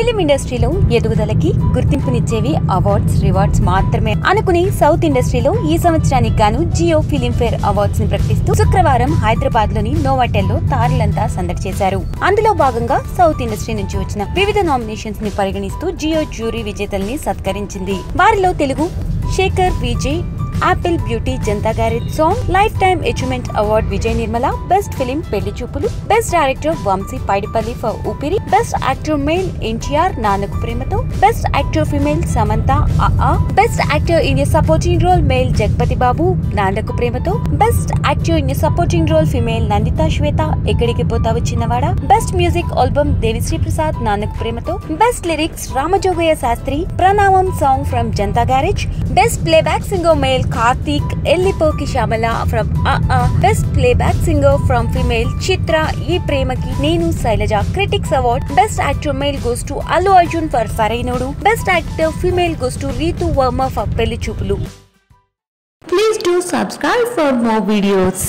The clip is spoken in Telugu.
ఫిలిం ఇండస్ట్రీలో ఎదుగుదలకి గుర్తింపునిచ్చేవి అవార్డ్స్ రివార్డ్స్ మాత్రమే అనుకుని సౌత్ ఇండస్ట్రీలో ఈ సంవత్సరానికి గాను జియో ఫిలిం ఫేర్ అవార్డ్స్ని ప్రకటిస్తూ శుక్రవారం హైదరాబాద్లోని నోవాటెల్లో తారలంతా సందడి చేశారు. అందులో భాగంగా సౌత్ ఇండస్ట్రీ నుంచి వచ్చిన వివిధ నామినేషన్స్ని పరిగణిస్తూ జియో జ్యూరీ విజేతల్ని సత్కరించింది. వారిలో Telugu Shekhar Vijay apple beauty Janatha garage song life time achievement award Vijay Nirmala best film పెళ్ళి చూపులు best director Vamshi Paidipally for Oopiri best actor male NTR Nannaku Prematho best actor female Samantha ఆ best actor in supporting role male Jagapathi Babu Nannaku Prematho best actor in supporting role female Nanditha Swetha ఎక్కడికి పోతావు చిన్నవాడ? Best music album Devisri Prasad Nannaku Prematho best lyrics Ramajogayya Shastri Pranamam song from Janatha Garage best playback singer male Karthik Yellipoke Shyamala from best playback singer from female Chitra Ee Premaki Nenu Sailaja critics award best actor male goes to Allu Arjun for Sarrainodu best actor female goes to Ritu Varma for Pelli Choopulu. Please do subscribe for more videos